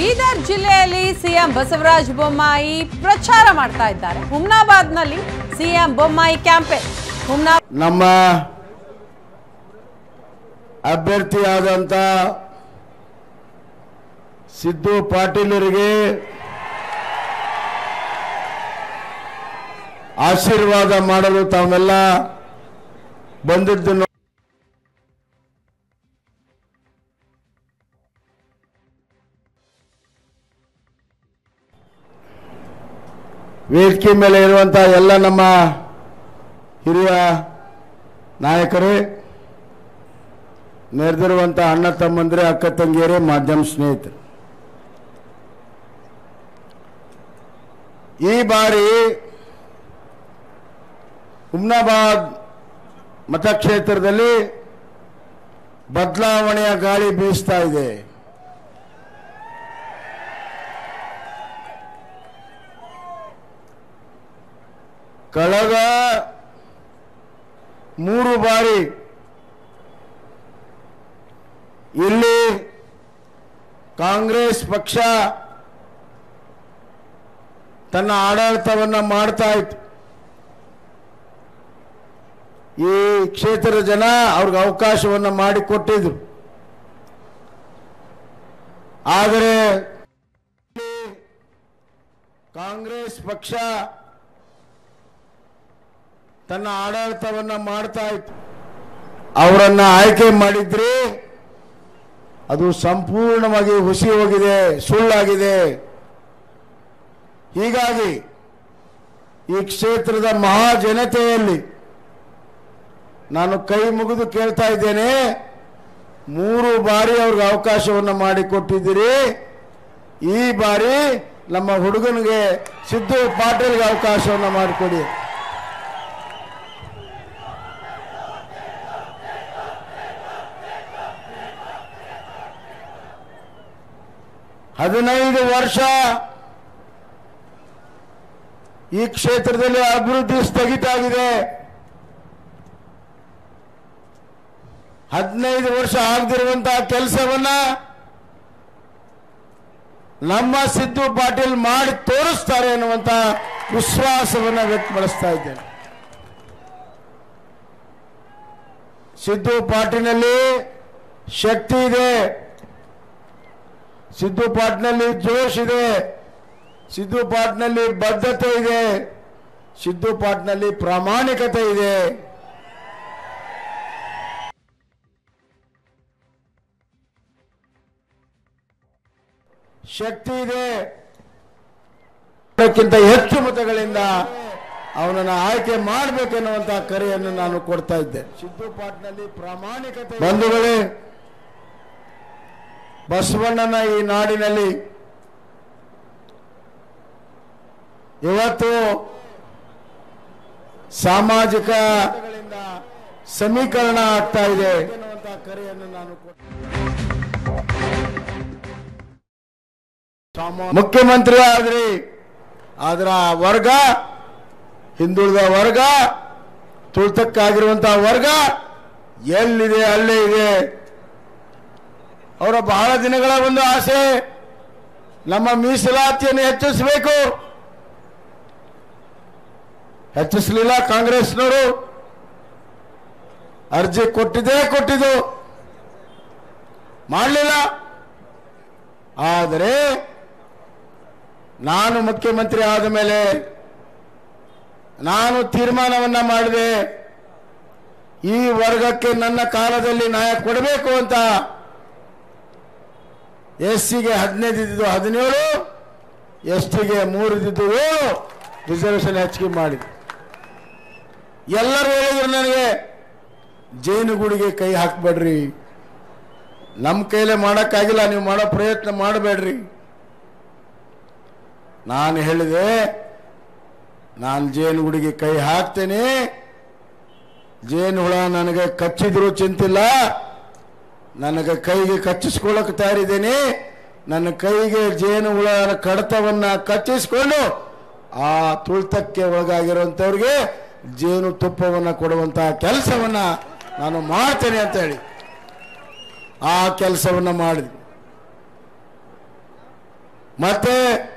ಬೀದರ್ ಜಿಲ್ಲೆಯಲ್ಲಿ ಸಿಎಂ ಬಸವರಾಜ ಬೊಮ್ಮಾಯಿ ಪ್ರಚಾರ ಮಾಡ್ತಾ ಇದ್ದಾರೆ. ಹುಮ್ನಾಬಾದ್ನಲ್ಲಿ ಸಿಎಂ ಬೊಮ್ಮಾಯಿ ಕ್ಯಾಂಪೇನ್ ಹುಮ್ನಾ ನಮ್ಮ ಅಭ್ಯರ್ಥಿಯಾದಂತ ಸಿದ್ದು ಪಾಟೀಲರಿಗೆ ಆಶೀರ್ವಾದ ಮಾಡಲು ತಾವೆಲ್ಲ ಬಂದಿದ್ದು ವೇದಿಕೆ ಮೇಲೆ ಇರುವಂಥ ಎಲ್ಲ ನಮ್ಮ ಹಿರಿಯ ನಾಯಕರೇ ನೆರೆದಿರುವಂಥ ಅಣ್ಣ ತಮ್ಮಂದ್ರೆ, ಅಕ್ಕ ತಂಗಿಯರೇ, ಮಾಧ್ಯಮ ಸ್ನೇಹಿತರು. ಈ ಬಾರಿ ಹುಮ್ನಾಬಾದ್ ಮತಕ್ಷೇತ್ರದಲ್ಲಿ ಬದಲಾವಣೆಯ ಗಾಳಿ ಬೀಸ್ತಾ ಇದೆ. ಕಳೆದ ಮೂರು ಬಾರಿ ಇಲ್ಲಿ ಕಾಂಗ್ರೆಸ್ ಪಕ್ಷ ತನ್ನ ಆಡಳಿತವನ್ನ ಮಾಡ್ತಾ ಇತ್ತು. ಈ ಕ್ಷೇತ್ರದ ಜನ ಅವ್ರಿಗೆ ಅವಕಾಶವನ್ನು ಮಾಡಿಕೊಟ್ಟಿದ್ರು ಆದರೆ ಕಾಂಗ್ರೆಸ್ ಪಕ್ಷ ತನ್ನ ಆಡಳಿತವನ್ನ ಮಾಡ್ತಾ ಇತ್ತು. ಅವರನ್ನ ಆಯ್ಕೆ ಮಾಡಿದ್ರಿ ಅದು ಸಂಪೂರ್ಣವಾಗಿ ಹುಸಿ ಹೋಗಿದೆ, ಸುಳ್ಳಾಗಿದೆ. ಹೀಗಾಗಿ ಈ ಕ್ಷೇತ್ರದ ಮಹಾಜನತೆಯಲ್ಲಿ ನಾನು ಕೈ ಮುಗಿದು ಕೇಳ್ತಾ ಇದ್ದೇನೆ, ಮೂರು ಬಾರಿ ಅವ್ರಿಗೆ ಅವಕಾಶವನ್ನು ಮಾಡಿಕೊಟ್ಟಿದ್ದೀರಿ ಈ ಬಾರಿ ನಮ್ಮ ಹುಡುಗನಿಗೆ ಸಿದ್ದು ಪಾಟೀಲ್ಗೆ ಅವಕಾಶವನ್ನು ಮಾಡಿಕೊಡಿ. ಹದಿನೈದು ವರ್ಷ ಈ ಕ್ಷೇತ್ರದಲ್ಲಿ ಅಭಿವೃದ್ಧಿ ಸ್ಥಗಿತ ಆಗಿದೆ. ಹದಿನೈದು ವರ್ಷ ಆಗದಿರುವಂತಹ ಕೆಲಸವನ್ನ ನಮ್ಮ ಸಿದ್ದು ಪಾಟೀಲ್ ಮಾಡಿ ತೋರಿಸ್ತಾರೆ ಅನ್ನುವಂತ ವಿಶ್ವಾಸವನ್ನ ವ್ಯಕ್ತಪಡಿಸ್ತಾ ಇದ್ದೇನೆ. ಸಿದ್ದು ಪಾಟೀಲ್ನಲ್ಲಿ ಶಕ್ತಿ ಇದೆ. ಸಿದ್ದು ಪಾಟ್ನಲ್ಲಿ ಜೋಶ್ ಇದೆ. ಸಿದ್ದು ಪಾಟ್ನಲ್ಲಿ ಬದ್ಧತೆ ಇದೆ. ಸಿದ್ದು ಪಾಟ್ನಲ್ಲಿ ಪ್ರಾಮಾಣಿಕತೆ ಇದೆ. ಶಕ್ತಿ ಇದೆ. ಅದಕ್ಕಿಂತ ಹೆಚ್ಚು ಮತಗಳಿಂದ ಅವನನ್ನು ಆಯ್ಕೆ ಮಾಡಬೇಕೆನ್ನುವಂತಹ ಕರೆಯನ್ನು ನಾನು ಕೊಡ್ತಾ ಇದ್ದೆ. ಸಿದ್ದು ಪಾಟ್ನಲ್ಲಿ ಪ್ರಾಮಾಣಿಕತೆ ಬಂಧುಗಳೇ ಬಸವಣ್ಣನ ಈ ನಾಡಿನಲ್ಲಿ ಇವತ್ತು ಸಾಮಾಜಿಕ ಸಮೀಕರಣ ಆಗ್ತಾ ಇದೆ. ಮುಖ್ಯಮಂತ್ರಿ ಆದ್ರಿ. ಅದರ ವರ್ಗ, ಹಿಂದುಳಿದ ವರ್ಗ ತುಳಿತಕ್ಕಾಗಿರುವಂತಹ ವರ್ಗ ಎಲ್ಲಿದೆ, ಅಲ್ಲೇ ಇದೆ. ಅವರ ಬಹಳ ದಿನಗಳ ಒಂದು ಆಸೆ, ನಮ್ಮ ಮೀಸಲಾತಿಯನ್ನು ಹೆಚ್ಚಿಸಬೇಕು. ಹೆಚ್ಚಿಸಲಿಲ್ಲ ಕಾಂಗ್ರೆಸ್ನವರು. ಅರ್ಜಿ ಕೊಟ್ಟಿದ್ದೇ ಕೊಟ್ಟಿದ್ದು. ಮಾಡಲಿಲ್ಲ. ಆದರೆ ನಾನು ಮುಖ್ಯಮಂತ್ರಿ ಆದ ಮೇಲೆ ನಾನು ತೀರ್ಮಾನವನ್ನ ಮಾಡಿದೆ. ಈ ವರ್ಗಕ್ಕೆ ನನ್ನ ಕಾಲದಲ್ಲಿ ನ್ಯಾಯ ಕೊಡಬೇಕು ಅಂತ ಎಸ್ ಸಿಗೆ ಹದಿನೈದು ಇದ್ದಿದ್ದು ಹದಿನೇಳು ಎಸ್ ಟಿಗೆ ಮೂರು ಇದ್ದಿದ್ದು ಏಳು, ರಿಸರ್ವೇಷನ್ ಹೆಚ್ಚಿಗೆ ಮಾಡಿದ್ರು ಎಲ್ಲರೂ ಹೇಳಿದ್ರು ನನಗೆ, ಜೇನುಗೂಡಿಗೆ ಕೈ ಹಾಕಬೇಡ್ರಿ. ನಮ್ಮ ಕೈಲೇ ಮಾಡೋಕ್ಕಾಗಿಲ್ಲ, ನೀವು ಮಾಡೋ ಪ್ರಯತ್ನ ಮಾಡಬೇಡ್ರಿ. ನಾನು ಹೇಳಿದೆ, ನಾನು ಜೇನುಗೂಡಿಗೆ ಕೈ ಹಾಕ್ತೇನೆ. ಜೇನು ಹುಳ ನನಗೆ ಕಚ್ಚಿದ್ರು ಚಿಂತಿಲ್ಲ. ನನಗೆ ಕೈಗೆ ಕಚ್ಚಿಸ್ಕೊಳ್ಳೋಕೆ ತಯಾರಿದ್ದೇನೆ. ನನ್ನ ಕೈಗೆ ಜೇನು ಹುಳ ಕಡತವನ್ನ ಕಚ್ಚಿಸ್ಕೊಂಡು ಆ ತುಳಿತಕ್ಕೆ ಒಳಗಾಗಿರುವಂಥವ್ರಿಗೆ ಜೇನು ತುಪ್ಪವನ್ನು ಕೊಡುವಂತಹ ಕೆಲಸವನ್ನ ನಾನು ಮಾಡ್ತೇನೆ ಅಂತ ಹೇಳಿ. ಆ ಕೆಲಸವನ್ನ ಮಾಡಿದ್ವಿ ಮತ್ತೆ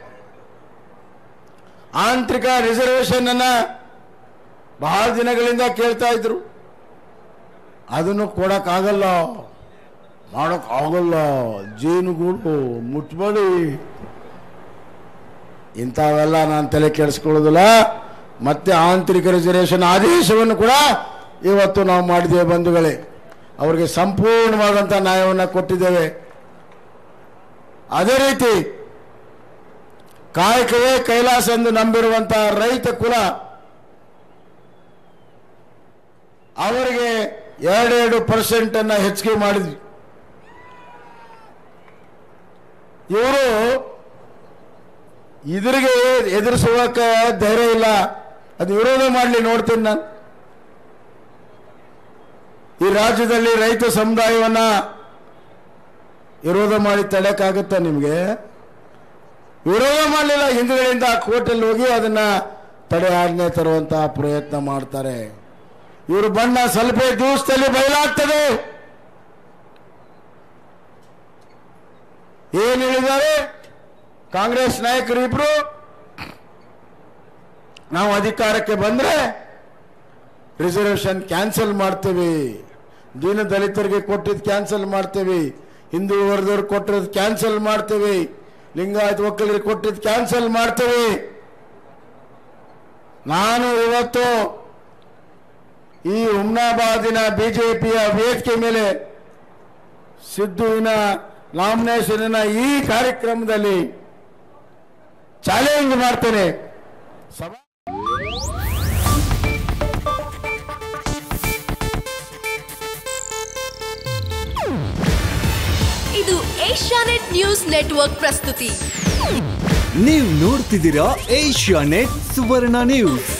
ಆಂತರಿಕ ರಿಸರ್ವೇಶನ್ ಅನ್ನ ಬಹಳ ದಿನಗಳಿಂದ ಕೇಳ್ತಾ ಇದ್ರು. ಅದನ್ನು ಕೊಡಕ್ಕಾಗಲ್ಲ. ಮಾಡೋಕ್ಕಾಗಲ್ಲ ಜೇನುಗೂಡು ಮುಟ್ಬೇಡಿ. ಇಂಥವೆಲ್ಲ ನಾನು ತಲೆ ಕೆಡಿಸ್ಕೊಳ್ಳೋದಿಲ್ಲ. ಮತ್ತೆ ಆಂತರಿಕ ರಿಸರ್ವೇಷನ್ ಆದೇಶವನ್ನು ಕೂಡ ಇವತ್ತು ನಾವು ಮಾಡಿದ್ದೇವೆ ಬಂಧುಗಳೇ. ಅವರಿಗೆ ಸಂಪೂರ್ಣವಾದಂಥ ನ್ಯಾಯವನ್ನು ಕೊಟ್ಟಿದ್ದೇವೆ. ಅದೇ ರೀತಿ ಕಾಯಕವೇ ಕೈಲಾಸ ಎಂದು ನಂಬಿರುವಂತಹ ರೈತ ಕುಲ, ಅವರಿಗೆ ಎರಡೆರಡು ಪರ್ಸೆಂಟನ್ನು ಹೆಚ್ಚಿಗೆ ಮಾಡಿದ್ವಿ. ಇವರು ಇದ್ರಿಗೆ ಎದುರಿಸುವಕ್ಕೆ ಧೈರ್ಯ ಇಲ್ಲ. ಅದು ವಿರೋಧ ಮಾಡಲಿ, ನೋಡ್ತೀನಿ ನಾನು. ಈ ರಾಜ್ಯದಲ್ಲಿ ರೈತ ಸಮುದಾಯವನ್ನ ವಿರೋಧ ಮಾಡಿ ತಡೆಯಕ್ಕಾಗುತ್ತಾ ನಿಮಗೆ? ವಿರೋಧ ಮಾಡಲಿಲ್ಲ, ಹಿಂದುಗಳಿಂದ ಕೋರ್ಟಲ್ಲಿ ಹೋಗಿ ಅದನ್ನ ತಡೆ ಆಜ್ಞೆ ತರುವಂತಹ ಪ್ರಯತ್ನ ಮಾಡ್ತಾರೆ. ಇವರು ಬಣ್ಣ ಸ್ವಲ್ಪ ದಿವಸದಲ್ಲಿ ಬಯಲಾಗ್ತದೆ. ಏನ್ ಹೇಳಿದ್ದಾರೆ? ಕಾಂಗ್ರೆಸ್ ನಾಯಕರು ಇಬ್ರು, ನಾವು ಅಧಿಕಾರಕ್ಕೆ ಬಂದ್ರೆ ರಿಸರ್ವೇಷನ್ ಕ್ಯಾನ್ಸಲ್ ಮಾಡ್ತೇವೆ. ದೀನ ದಲಿತರಿಗೆ ಕೊಟ್ಟಿದ್ದು ಕ್ಯಾನ್ಸಲ್ ಮಾಡ್ತೇವೆ. ಹಿಂದೂ ವರ್ಗದವ್ರಿಗೆ ಕೊಟ್ಟಿರೋದು ಕ್ಯಾನ್ಸಲ್ ಮಾಡ್ತೇವೆ. ಲಿಂಗಾಯತ ಒಕ್ಕಲಿಗರಿಗೆ ಕೊಟ್ಟಿದ್ದು ಕ್ಯಾನ್ಸಲ್ ಮಾಡ್ತೇವೆ. ನಾನು ಇವತ್ತು ಈ ಹುಮ್ನಾಬಾದಿನ ಬಿಜೆಪಿಯ ವೇದಿಕೆ ಮೇಲೆ ಸಿದ್ದುವಿನ ನಾಮಿನೇಷನ್ನ ಈ ಕಾರ್ಯಕ್ರಮದಲ್ಲಿ ಚಾಲೆಂಜ್ ಮಾಡ್ತೇನೆ. ಸಭಾ ಇದು ಏಷ್ಯಾನೆಟ್ ನ್ಯೂಸ್ ನೆಟ್ವರ್ಕ್ ಪ್ರಸ್ತುತಿ. ನೀವು ನೋಡ್ತಿದ್ದೀರಾ ಏಷ್ಯಾ ನೆಟ್ ಸುವರ್ಣ ನ್ಯೂಸ್.